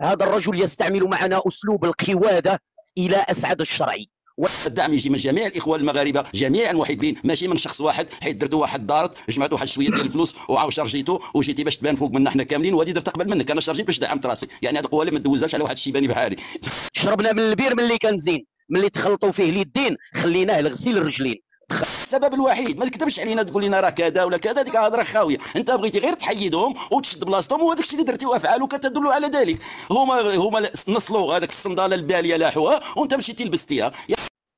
هذا الرجل يستعمل معنا أسلوب القوادة إلى أسعد الشرعي الدعم يجي من جميع الاخوان المغاربة جميع المحبين ماشي من شخص واحد حيت درتو واحد دارت جمعت واحد شوية ديال الفلوس وعاود شارجيتو وجيتي باش تبان فوق منا حنا كاملين وهذه درت قبل منك أنا شارجيت باش دعمت راسي. يعني هذه القوالب ما ندوزهاش على واحد الشيباني بحالي. شربنا من البير ملي كان زين ملي تخلطوا فيه اليدين خليناه لغسيل الرجلين. السبب الوحيد. ما تكذبش علينا تقول لنا راه كذا ولا كذا ديك هضرة خاوية. انت بغيتي غير تحيدهم وتشد بلاصتهم وهذاك الشيء اللي درتي وافعالك تدل على ذلك. هما هما نصلوا هذاك الصنداله الباليه لاحوها وانت مشيتي لبستيها.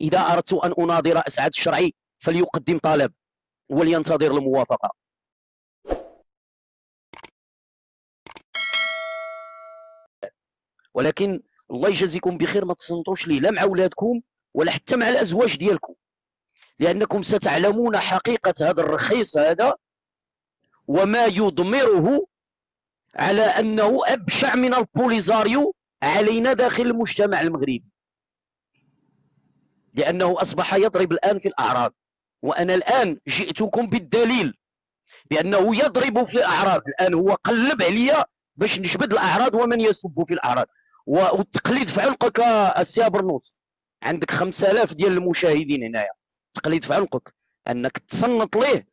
إذا أردت أن أناظر أسعد الشرعي فليقدم طلب ولينتظر الموافقة. ولكن الله يجازيكم بخير ما تصنتوش ليه لا مع أولادكم ولا حتى مع الأزواج ديالكم. لأنكم ستعلمون حقيقة هذا الرخيص هذا وما يضمره على أنه أبشع من البوليزاريو علينا داخل المجتمع المغربي. لأنه أصبح يضرب الآن في الأعراض. وأنا الآن جئتكم بالدليل بأنه يضرب في الأعراض. الآن هو قلب عليا باش نجبد الأعراض ومن يسب في الأعراض. والتقليد في عنقك السي برنوس عندك 5000 ديال المشاهدين هنايا. تقليد في عنقك أنك تصنت ليه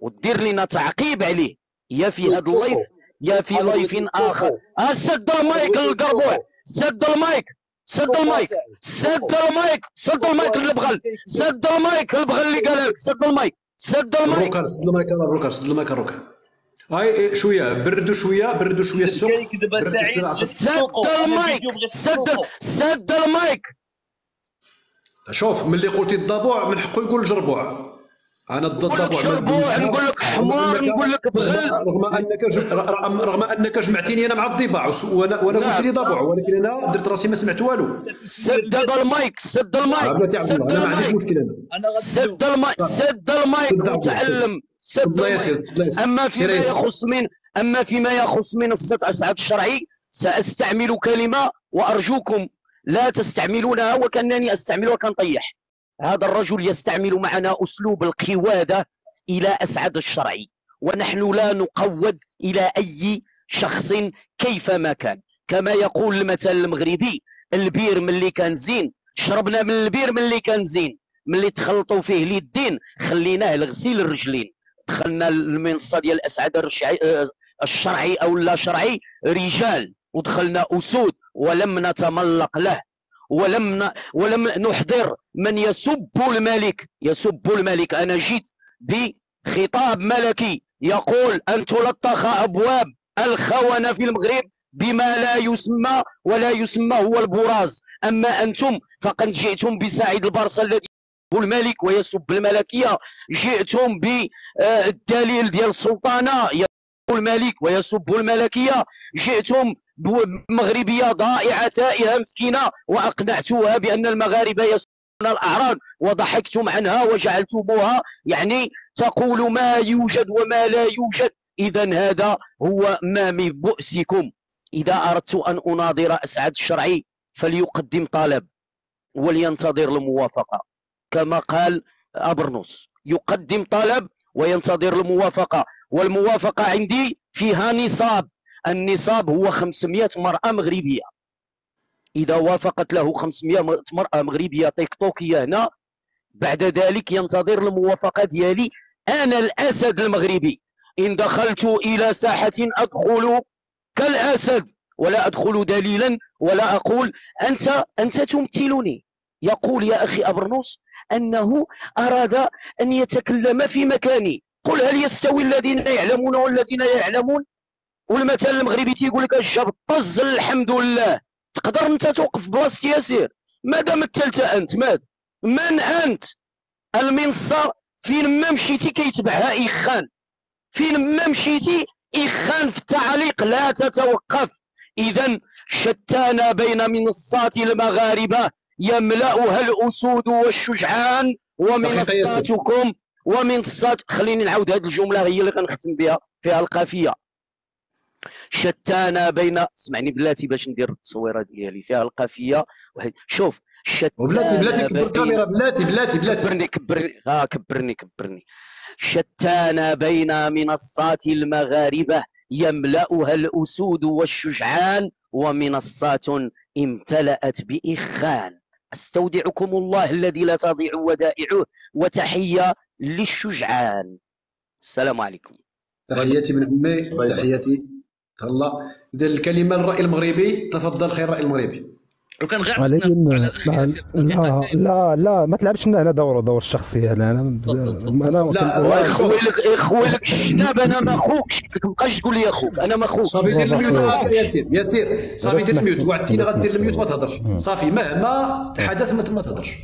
ودير لنا تعقيب عليه. يا في هذا اللايف يا في لايف آخر. سد المايك للقربوع. سد المايك. سد المايك. سد المايك. سد المايك البغل سد المايك البغل اللي قال لك. سد المايك. سد المايك. الروكر سد المايك الروكر سد المايك الروكر هاي شوية. بردوا شوية بردوا شوية السوق سد المايك. سد سد المايك. شوف ملي قلتي الضبوع من حقه يقول جربوع. أنا ضد الضبوع نقول لك حمار نقول لك بغل رغم أنك رغم أنك جمعتيني أنا مع الضباع وأنا وأنا قلت لي ضبوع ولكن أنا درت راسي ما سمعت والو. سد هذا المايك سد المايك سد أنا ما عنديش مشكل أنا سد المايك سد المايك متعلم سد. المايك. أما فيما يخص من أما فيما يخص من السطع الشرعي سأستعمل كلمة وأرجوكم. لا تستعملونها وكأنني أستعملها كنطيح هذا الرجل يستعمل معنا أسلوب القوادة إلى أسعد الشرعي ونحن لا نقود إلى أي شخص كيفما كان. كما يقول المثل المغربي البير ملي كان زين شربنا من البير ملي كان زين. ملي تخلطوا فيه اليدين خليناه لغسيل الرجلين. دخلنا المنصه ديال أسعد الشرعي أو لا شرعي رجال ودخلنا أسود. ولم نتملق له ولم ولم نحضر من يسب الملك. يسب الملك. أنا جيت بخطاب ملكي يقول ان تلطخ أبواب الخونة في المغرب بما لا يسمى ولا يسمى هو البراز. أما أنتم فقد جئتم بسعيد البرصه الذي الملك ويسب الملكية. جئتم بالدليل ديال السلطنه الملك ويسب الملكية. جئتم مغربية ضائعة تائهة مسكينة وأقنعتوها بأن المغاربة يسكنون الاعراض وضحكتم عنها وجعلتموها يعني تقول ما يوجد وما لا يوجد. اذا هذا هو ما من بؤسكم. إذا أردت أن أناظر أسعد الشرعي فليقدم طلب ولينتظر الموافقة. كما قال أبرنوس يقدم طلب وينتظر الموافقة والموافقة عندي فيها نصاب. النصاب هو 500 مرأة مغربية. إذا وافقت له 500 مرأة مغربية تيك توكية هنا بعد ذلك ينتظر الموافقة ديالي أنا الأسد المغربي. إن دخلت إلى ساحة أدخل كالأسد ولا أدخل دليلا ولا أقول أنت أنت تمثلني. يقول يا أخي أبرنوس أنه أراد أن يتكلم في مكاني. قل هل يستوي الذين يعلمون والذين يعلمون؟ والمثل المغربي تيقول لك الشاب طز الحمد لله. تقدر انت توقف بلاصتي ياسير ماذا مثلت انت ماذا من انت؟ المنصه فين ما مشيتي كيتبعها إخان. فين ما مشيتي إخان في التعليق لا تتوقف. اذا شتان بين منصات المغاربة يملأها الأسود والشجعان. ومنصاتكم. ومنصات خليني نعاود هذه الجملة هي اللي غنختم بها فيها القافية. شتان بين اسمعني بلاتي باش ندير التصويرة ديالي فيها القافية. شوف شتان بلاتي بلاتي كبر الكاميرا بلاتي بلاتي بلاتي. كبرني كبرني ها كبرني كبرني. شتان بين منصات المغاربة يملأها الأسود والشجعان ومنصات امتلأت بإخان. أستودعكم الله الذي لا تضيع ودائعه وتحية للشجعان. السلام عليكم. تحياتي من أمي تحياتي الله. اذا الكلمة للراي المغربي تفضل خير الراي المغربي. لو كان غير لا لا لا لا ما تلعبش على دور دور الشخصي أنا أنا أنا لا الله يخوي لك يخوي لك الشناب أنا ما اخوكش ما تبقاش تقول لي أخوك. أنا ما أخوك. صافي دير ال mute. ياسير ياسير صافي دير ال mute. وعدتيني غدير ال mute ما تهضرش. صافي مهما تحدث ما تهضرش.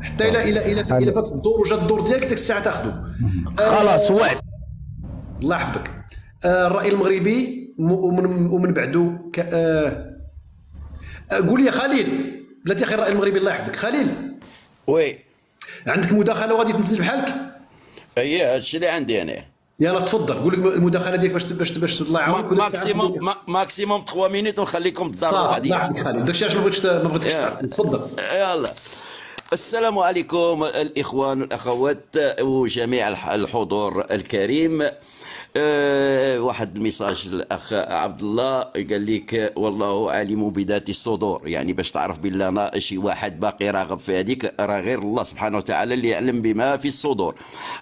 حتى إلى إلى إلى إلى فات الدور وجا الدور ديالك ديك الساعة تاخذو خلاص وعد. الله يحفظك. آه، الرأي المغربي ومن, ومن بعدو آه، قول يا خليل. بلاتي خير الراي المغربي الله يحفظك. خليل. Oui. عندك مداخلة وغادي تمثل بحالك؟ اييه هادشي اللي عندي أنا. يلا تفضل. قول المداخلة ديالك باش باش باش الله يعاونك maximum maximum 3 minutes ونخليكم تضربوا بعدين الله يحفظك خليل. داكشي علاش ما بغيتش ما بغيتش تفضل. يلا. السلام عليكم الإخوان والأخوات وجميع الحضور الكريم. أه واحد ال message الاخ عبد الله قال لك والله عالم بذات الصدور. يعني باش تعرف بالله شي واحد باقي راغب في هذيك راه غير الله سبحانه وتعالى اللي يعلم بما في الصدور.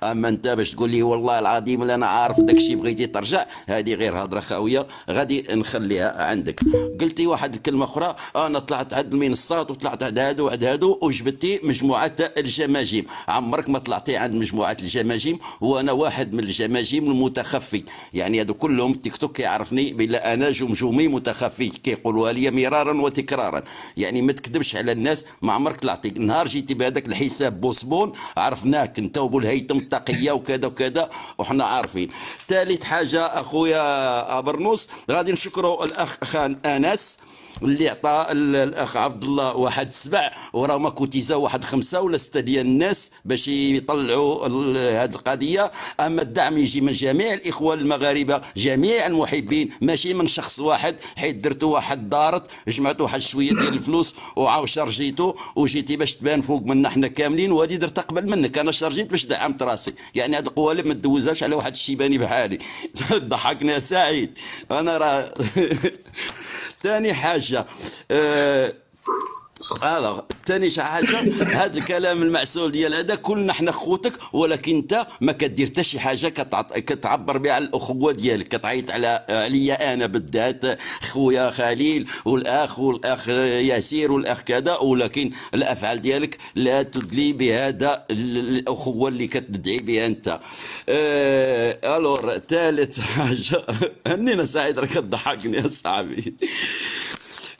أما أنت باش تقول لي والله العظيم أنا عارف داك الشيء بغيتي ترجع هذه غير هضرة خاوية غادي نخليها عندك. قلتي واحد الكلمة أخرى أنا طلعت عند المنصات وطلعت عند هادو وعند هادو وجبتي مجموعة الجماجيم عمرك ما طلعتي عند مجموعة الجماجيم وأنا واحد من الجماجيم المتخف متخفي. يعني هذو كلهم تيك توك كيعرفني بلا أنا جمجومي متخفي. كيقولوها لي مرارا وتكرارا. يعني ما تكذبش على الناس ما عمرك طلعتي نهار جيتي بهذاك الحساب بوسبون عرفناك انت وبو الهيثم التقية وكذا وكذا وحنا عارفين. ثالث حاجة أخويا أبرنوس غادي نشكروا الأخ خان أنس اللي عطى الأخ عبد الله واحد سبع وراه ما كوتيزا واحد خمسة ولا ستة ديال الناس باش يطلعوا هذه القضية. أما الدعم يجي من جميع الاخوان المغاربة جميع المحبين ماشي من شخص واحد حيت درتوا واحد دارت جمعتوا واحد شوية ديال الفلوس وعاو شرجيتو وجيتي باش تبان فوق منا حنا كاملين وهذه درت قبل منك أنا شرجيت باش دعمت راسي. يعني هذه القوالب ما تدوزهاش على واحد الشيباني بحالي. ضحكنا سعيد. أنا راه ثاني حاجة أه الوغ ثاني حاجة هذا الكلام المعسول ديال هذا كلنا حنا خوتك ولكن انت ما كدير حتى شي حاجة كتعبر بها على الأخوة ديالك كتعيط على عليا أنا بالذات خويا خليل والأخ والأخ ياسير والأخ كذا ولكن الأفعال ديالك لا تدلي بهذا الأخوة اللي كتدعي بها انت. أه الور ثالث حاجة. أني سعيد راك تضحكني يا صاحبي.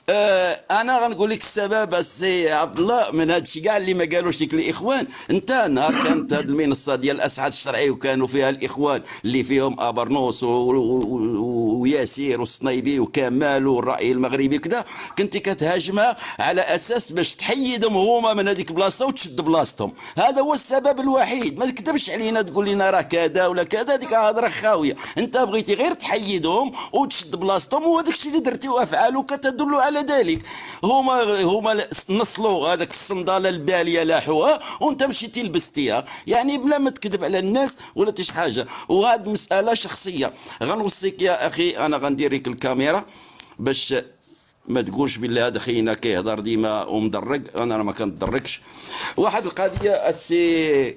آه أنا غنقول لك السبب السي عبد الله من هذا الشيء كاع اللي ما قالوش لك الإخوان. أنت نهار كانت هذه المنصة ديال الأسعد الشرعي وكانوا فيها الإخوان اللي فيهم ابرنوس وياسير والصنيبي وكمال والرأي المغربي كذا كنت كتهاجمها على أساس باش تحيدهم هما من هذيك البلاصه وتشد بلاصتهم. هذا هو السبب الوحيد. ما تكذبش علينا تقول لنا راه كذا ولا كذا هذيك هضره خاوية. أنت بغيتي غير تحيدهم وتشد بلاصتهم وهذاك الشيء اللي درتي وأفعالك تدل على على ذلك. هما هما نصلوا هذاك الصندالة البالية لاحوها وانت مشيتي لبستيها. يعني بلا ما تكذب على الناس ولا تش حاجة. وهذه مسألة شخصية. غنوصيك يا أخي أنا غندير لك الكاميرا باش ما تقولش بالله هذا خينا كيهضر ديما ومدرق أنا ما كندرقش واحد القضية السي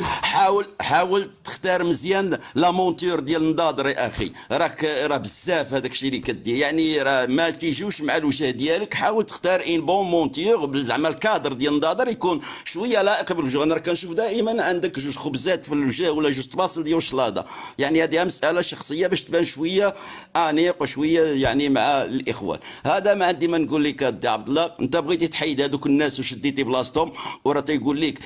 حاول حاول تختار مزيان la monture ديال النضاضر يا أخي. راك راه بزاف هذاك الشيء اللي كدير. يعني راه ما تيجوش مع الوجه ديالك. حاول تختار une bonne monture زعما الكادر ديال النضاضر يكون شوية لائق بالوجه. أنا راه كنشوف دائما عندك جوج خبزات في الوجه ولا جوج طباصل ديال الشلاضه يعني هذه مسألة شخصية باش تبان شوية أنيق وشوية يعني مع الاخوه الاخوان هذا ما عندي ما نقول لك دي عبد الله. أنت بغيتي تحيد هذوك الناس وشديتي بلاصتهم وراه تيقول لك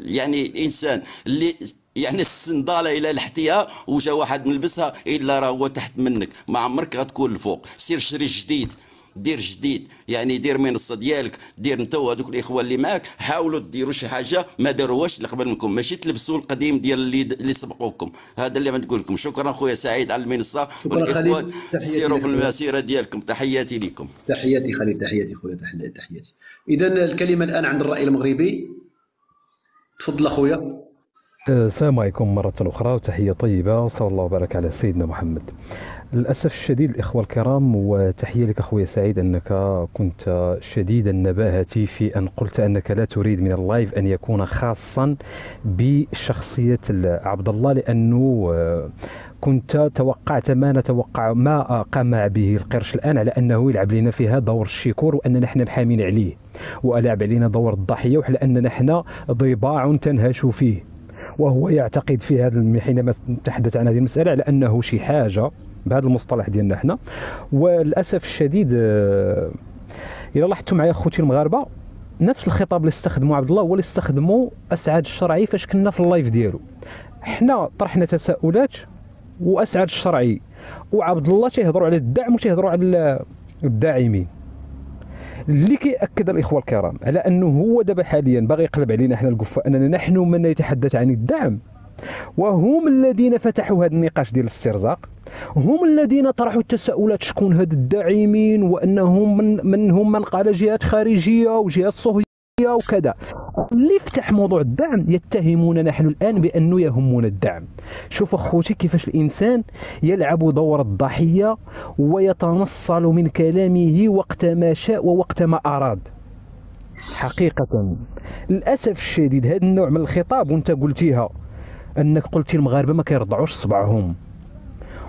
يعني الانسان اللي يعني السنداله إلى لحتيها وجا واحد ملبسها إلا راه هو تحت منك. ما عمرك غتكون الفوق سير شري جديد. دير جديد يعني دير منصة ديالك دير انت وهذوك الإخوة اللي معك حاولوا ديروا شي حاجة ما داروهاش اللي قبل منكم ماشي تلبسوا القديم ديال اللي اللي سبقوكم. هذا اللي غنقول لكم شكرا خويا سعيد على المنصة والاخوان سيروا في المسيرة ديالكم. تحياتي لكم. تحياتي خليل تحياتي خويا تحياتي. اذا الكلمة الآن عند الرأي المغربي. تفضل أخويا. السلام عليكم مرة أخرى وتحية طيبة وصلى الله وبارك على سيدنا محمد. للأسف الشديد الإخوة الكرام وتحية لك أخويا سعيد أنك كنت شديد النباهة في أن قلت أنك لا تريد من اللايف أن يكون خاصا بشخصية عبد الله لأنه كنت توقعت ما نتوقع ما قام به القرش الآن على أنه يلعب لنا فيها دور الشيكور وأننا نحن محامين عليه. ولعب علينا دور الضحية وعلى أننا نحن ضباع تنهش فيه. وهو يعتقد في هذا حينما تحدث عن هذه المسألة على أنه شي حاجة بهذا المصطلح ديالنا إحنا. وللأسف الشديد آه، إلى لاحظتوا معايا أخوتي المغاربة نفس الخطاب اللي استخدمه عبد الله هو اللي استخدمه أسعد الشرعي فاش كنا في اللايف ديالو. حنا طرحنا تساؤلات وأسعد الشرعي وعبد الله تيهضروا على الدعم وتيهضروا على الداعمين. اللي كيأكد الإخوة الكرام على أنه هو دابا حاليا باغي يقلب علينا إحنا القفه أننا نحن من يتحدث عن الدعم. وهم الذين فتحوا هذا النقاش ديال الاسترزاق هم الذين طرحوا التساؤلات شكون هاد الداعمين وأنهم من منهم من قال جهات خارجية وجهات صهيونية. وكذا. اللي فتح موضوع الدعم يتهمون نحن الآن بأنه يهمنا الدعم. شوف أخوتي كيفاش الإنسان يلعب دور الضحية ويتنصل من كلامه وقت ما شاء ووقت ما أراد. حقيقة. للأسف الشديد هذا النوع من الخطاب وأنت قلتيها. أنك قلتي المغاربة ما كيرضعوش صبعهم.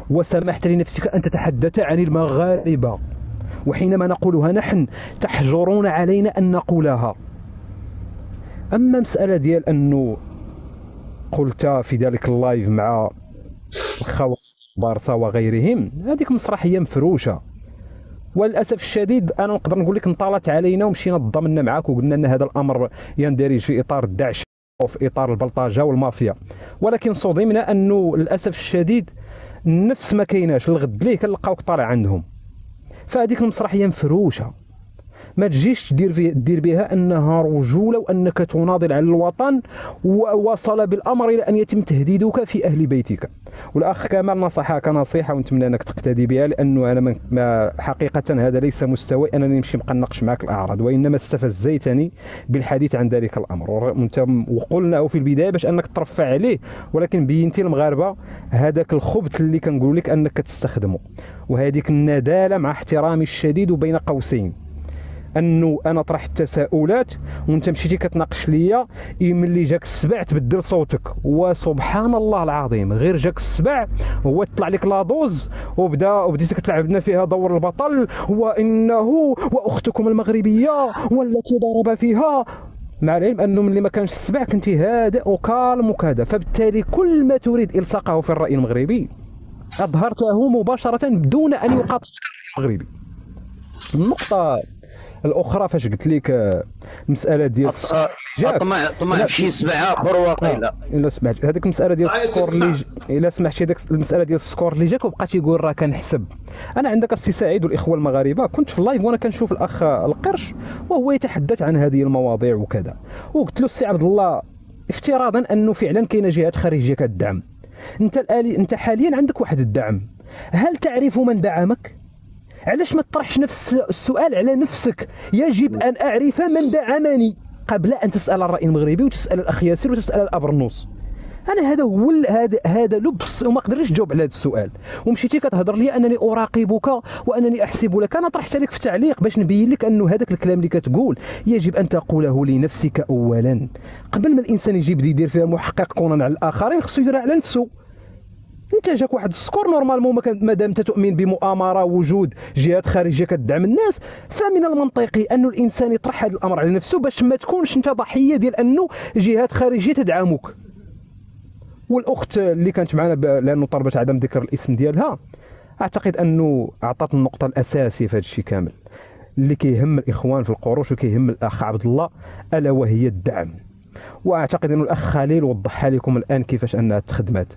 وسمحت لنفسك أن تتحدث عن المغاربة. وحينما نقولها نحن تحجرون علينا أن نقولها. أما مسألة ديال أنه قلت في ذلك اللايف مع الخوة بارسا وغيرهم هذيك مسرحية مفروشة. وللأسف الشديد أنا نقدر نقول لك انطلت علينا ومشينا ضمنا معاك وقلنا أن هذا الأمر يندرج في إطار الدعش وفي إطار البلطجه والمافيا. ولكن صدمنا أنه للأسف الشديد نفس ما كايناش الغد ليه كنلقاوك طالع عندهم. فهذيك المسرحية مفروشة. ما تجيش تدير دير بها أنها رجولة وأنك تناضل على الوطن ووصل بالأمر إلى أن يتم تهديدك في أهل بيتك. والأخ كمال نصحك نصيحة ونتمنى أنك تقتدي بها لأنه أنا ما حقيقة هذا ليس مستوى انني نمشي نناقش معك الأعراض وإنما استفزيتني بالحديث عن ذلك الأمر. وقلنا في البداية باش أنك ترفع عليه ولكن بينتي المغاربة هذاك الخبث اللي كنقول لك أنك تستخدمه. وهذيك الندالة مع احترامي الشديد وبين قوسين. انه أنا طرحت تساؤلات وأنت مشيتي كتناقش ليا ملي جاك السبع تبدل صوتك. وسبحان الله العظيم غير جاك السبع هو طلع لك لا دوز وبدا وبديتي كتلعبنا فيها دور البطل وانه وأختكم المغربية والتي ضرب فيها. مع العلم انه ملي ما كانش السبع كنت هادئ و calme وكذا. فبالتالي كل ما تريد إلصاقه في الرأي المغربي أظهرته مباشرة دون أن يقاطع المغربي. النقطه الأخرى فاش قلت لك آه، المساله ديال طمع طمع شي سبع آخر واقيلا. آه، إلا سمعت هذيك المساله ديال السكور اللي إلا سمعتي هذيك المسألة ديال السكور اللي جاك وبقى تيقول راه كنحسب أنا عندك السي سعيد والإخوة المغاربة كنت في ال live وأنا كنشوف الأخ القرش وهو يتحدث عن هذه المواضيع وكذا. وقلت له السي عبد الله افتراضا أنه فعلا كاينة جهات خارجية كتدعم أنت الالي أنت حاليا عندك واحد الدعم. هل تعرف من دعمك؟ علاش ما تطرحش نفس السؤال على نفسك؟ يجب أن أعرف من دعمني قبل أن تسأل الرأي المغربي وتسأل الأخ ياسر وتسأل الابرنوس أنا هذا هو هذا هذا لبس وما قدرتش تجاوب على هذا السؤال. ومشيتي كتهضر لي أنني أراقبك وأنني أحسب لك. أنا طرحت لك في تعليق باش نبين لك أنه هذاك الكلام اللي كتقول يجب أن تقوله لنفسك اولا. قبل ما الإنسان يجي يبدا يدير فيها محقق كونان على الآخرين خصو يديرها على نفسه. انت جاك واحد السكور normalement ما دام انت تؤمن بمؤامرة وجود جهات خارجية كتدعم الناس فمن المنطقي أن الإنسان يطرح هذا الأمر على نفسه باش ما تكونش أنت ضحية ديال أنه جهات خارجية تدعمك. والأخت اللي كانت معنا لأنه طلبت عدم ذكر الاسم ديالها أعتقد أنه أعطت النقطة الأساسية في هذا الشيء كامل. اللي كيهم الإخوان في القروش وكيهم الأخ عبد الله ألا وهي الدعم. وأعتقد أنه الأخ خليل وضحها لكم الآن كيفاش أنها تخدمات